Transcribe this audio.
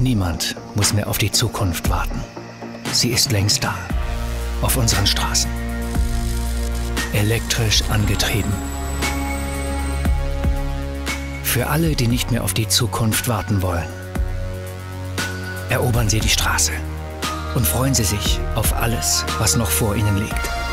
Niemand muss mehr auf die Zukunft warten. Sie ist längst da. Auf unseren Straßen. Elektrisch angetrieben. Für alle, die nicht mehr auf die Zukunft warten wollen. Erobern Sie die Straße und freuen Sie sich auf alles, was noch vor Ihnen liegt.